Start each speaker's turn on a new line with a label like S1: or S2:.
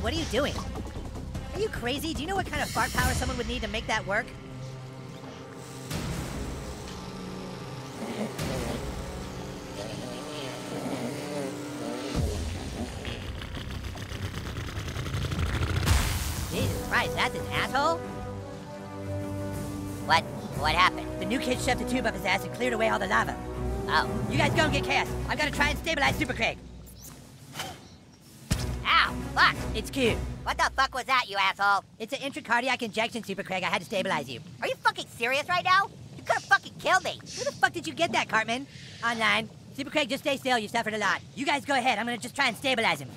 S1: what are you doing? Are you crazy? Do you know what kind of fart power someone would need to make that work? Jesus Christ, that's an asshole?
S2: What? What happened?
S1: The new kid shoved a tube up his ass and cleared away all the lava.
S2: Oh.
S1: You guys go and get chaos. I've got to try and stabilize Super Craig.
S2: Fuck!
S1: It's cute.
S2: What the fuck was that, you asshole?
S1: It's an intracardiac injection, Super Craig. I had to stabilize you.
S2: Are you fucking serious right now? You could have fucking killed me.
S1: Where the fuck did you get that, Cartman? Online. Super Craig, just stay still. You suffered a lot. You guys go ahead. I'm gonna just try and stabilize him.